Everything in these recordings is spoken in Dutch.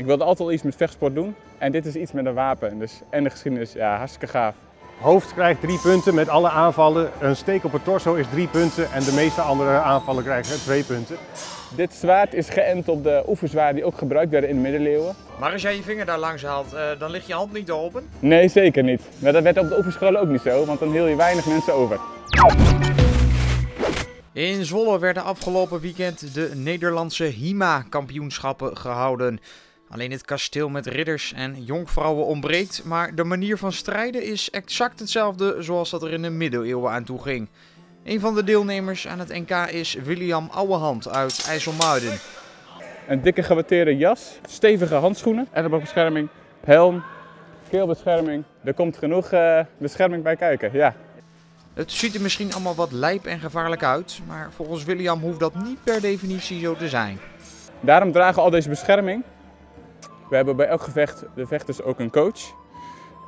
Ik wilde altijd al iets met vechtsport doen. En dit is iets met een wapen. Dus, en de geschiedenis, ja, hartstikke gaaf. Hoofd krijgt drie punten met alle aanvallen. Een steek op het torso is drie punten en de meeste andere aanvallen krijgen twee punten. Dit zwaard is geënt op de oefenzwaarden die ook gebruikt werden in de middeleeuwen. Maar als jij je vinger daar langs haalt, eh, dan ligt je hand niet open? Nee, zeker niet. Maar dat werd op de oefenscholen ook niet zo, want dan hield je weinig mensen over. In Zwolle werden afgelopen weekend de Nederlandse HIMA-kampioenschappen gehouden. Alleen het kasteel met ridders en jonkvrouwen ontbreekt, maar de manier van strijden is exact hetzelfde zoals dat er in de middeleeuwen aan toe ging. Een van de deelnemers aan het NK is William Ouwehand uit IJsselmuiden. Een dikke gewatteerde jas, stevige handschoenen, elleboogbescherming, helm, keelbescherming. Er komt genoeg eh, bescherming bij kijken, ja. Het ziet er misschien allemaal wat lijp en gevaarlijk uit, maar volgens William hoeft dat niet per definitie zo te zijn. Daarom dragen we al deze bescherming. We hebben bij elk gevecht de vechters ook een coach.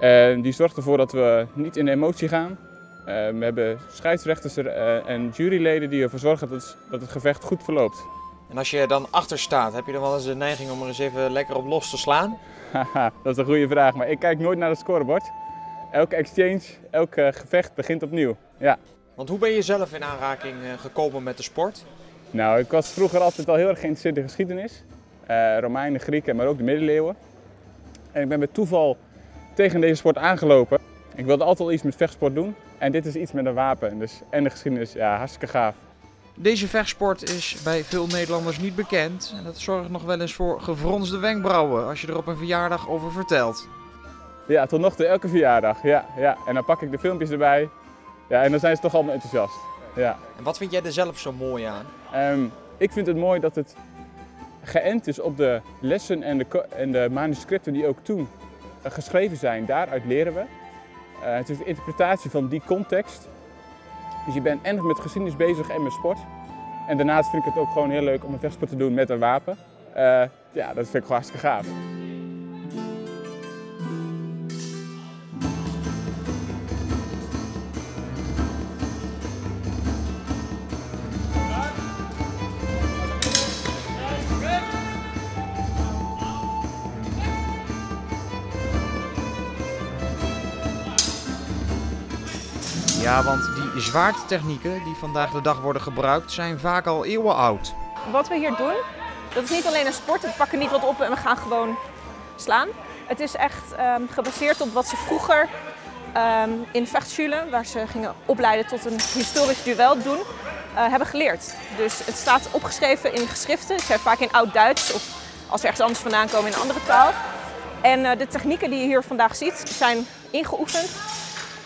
En die zorgt ervoor dat we niet in de emotie gaan. Eh, we hebben scheidsrechters er, eh, en juryleden die ervoor zorgen dat het, gevecht goed verloopt. En als je dan achter staat, heb je dan wel eens de neiging om er eens even lekker op los te slaan? Haha, dat is een goede vraag, maar ik kijk nooit naar het scorebord. Elke exchange, elk eh, gevecht begint opnieuw. Ja. Want hoe ben je zelf in aanraking eh, gekomen met de sport? Nou, ik was vroeger altijd al heel erg geïnteresseerd in geschiedenis. Eh, Romeinen, Grieken, maar ook de middeleeuwen. En ik ben met toeval tegen deze sport aangelopen. Ik wilde altijd al iets met vechtsport doen. En dit is iets met een wapen. Dus, en de geschiedenis, ja, hartstikke gaaf. Deze vechtsport is bij veel Nederlanders niet bekend. En dat zorgt nog wel eens voor gefronste wenkbrauwen als je er op een verjaardag over vertelt. Ja, tot nog toe elke verjaardag. Ja, ja. En dan pak ik de filmpjes erbij. Ja, en dan zijn ze toch allemaal enthousiast. Ja. En wat vind jij er zelf zo mooi aan? Ehm, ik vind het mooi dat het geënt is op de lessen en de, en de manuscripten die ook toen eh, geschreven zijn. Daaruit leren we. Eh, het is de interpretatie van die context. Dus je bent en met geschiedenis bezig en met sport. En daarnaast vind ik het ook gewoon heel leuk om een vechtsport te doen met een wapen. Eh, ja, dat vind ik gewoon hartstikke gaaf. Ja, want die zwaardtechnieken die vandaag de dag worden gebruikt zijn vaak al eeuwen oud. Wat we hier doen, dat is niet alleen een sport. We pakken niet wat op en we gaan gewoon slaan. Het is echt ehm, gebaseerd op wat ze vroeger ehm, in vechtschulen, waar ze gingen opleiden tot een historisch duel doen, eh, hebben geleerd. Dus het staat opgeschreven in geschriften. Het zijn vaak in oud-Duits of als we ergens anders vandaan komen in een andere taal. En eh, de technieken die je hier vandaag ziet, zijn ingeoefend.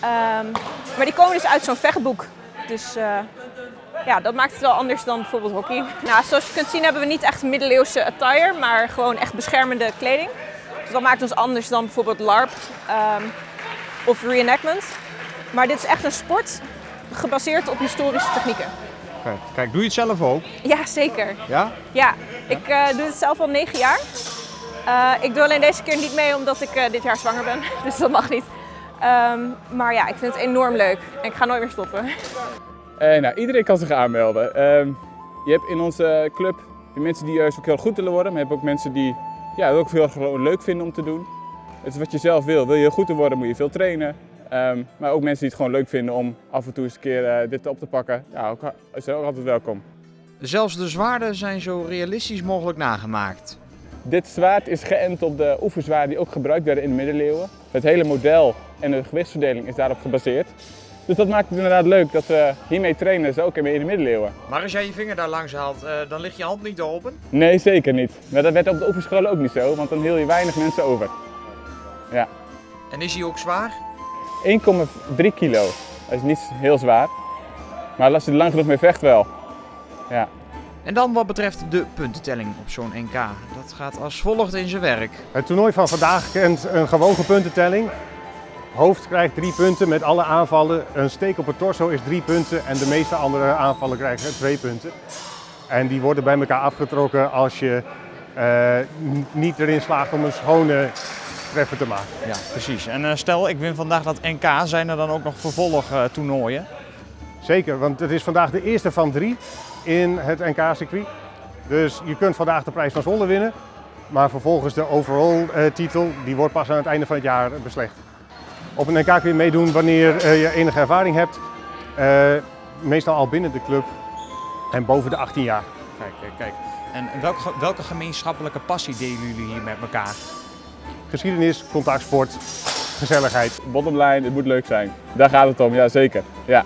Ehm, maar die komen dus uit zo'n vechtboek. Dus eh, ja, dat maakt het wel anders dan bijvoorbeeld hockey. Nou, zoals je kunt zien hebben we niet echt middeleeuwse attire, maar gewoon echt beschermende kleding. Dus dat maakt ons anders dan bijvoorbeeld LARP ehm, of reenactment. Maar dit is echt een sport gebaseerd op historische technieken. Kijk, kijk, doe je het zelf ook? Ja, zeker. Ja? Ja, ik eh, doe het zelf al negen jaar. Eh, ik doe alleen deze keer niet mee omdat ik dit jaar zwanger ben, dus dat mag niet. Ehm, maar ja, ik vind het enorm leuk en ik ga nooit meer stoppen. Eh, nou, iedereen kan zich aanmelden. Ehm, je hebt in onze club mensen die juist ook heel goed willen worden, maar je hebt ook mensen die ja, het ook heel gewoon leuk vinden om te doen. Het is wat je zelf wil. Wil je goed in worden, moet je veel trainen. Ehm, maar ook mensen die het gewoon leuk vinden om af en toe eens een keer eh, dit op te pakken, ja, ook, zijn ook altijd welkom. Zelfs de zwaarden zijn zo realistisch mogelijk nagemaakt. Dit zwaard is geënt op de oefenzwaarden die ook gebruikt werden in de middeleeuwen. Het hele model en de gewichtsverdeling is daarop gebaseerd. Dus dat maakt het inderdaad leuk dat we hiermee trainen, zo ook in de middeleeuwen. Maar als jij je vinger daar langs haalt, eh, dan ligt je hand niet open? Nee, zeker niet. Maar dat werd op de oefenscholen ook niet zo, want dan hield je weinig mensen over. Ja. En is hij ook zwaar? 1,3 kilo. Dat is niet heel zwaar. Maar als je er lang genoeg mee vecht wel. Ja. En dan wat betreft de puntentelling op zo'n NK. Dat gaat als volgt in zijn werk. Het toernooi van vandaag kent een gewogen puntentelling. Hoofd krijgt drie punten met alle aanvallen. Een steek op het torso is drie punten en de meeste andere aanvallen krijgen twee punten. En die worden bij elkaar afgetrokken als je eh, niet erin slaagt om een schone treffer te maken. Ja, precies. En eh, stel, ik win vandaag dat NK, zijn er dan ook nog vervolgtoernooien? Zeker, want het is vandaag de eerste van drie in het NK-circuit. Dus je kunt vandaag de prijs van Zwolle winnen. Maar vervolgens de overall eh, titel, die wordt pas aan het einde van het jaar beslecht. Op een NK kun je meedoen wanneer eh, je enige ervaring hebt. Eh, meestal al binnen de club en boven de 18 jaar. Kijk, kijk, kijk. En welke, welke gemeenschappelijke passie delen jullie hier met elkaar? Geschiedenis, contactsport, gezelligheid. Bottomline, het moet leuk zijn. Daar gaat het om, ja zeker. Ja.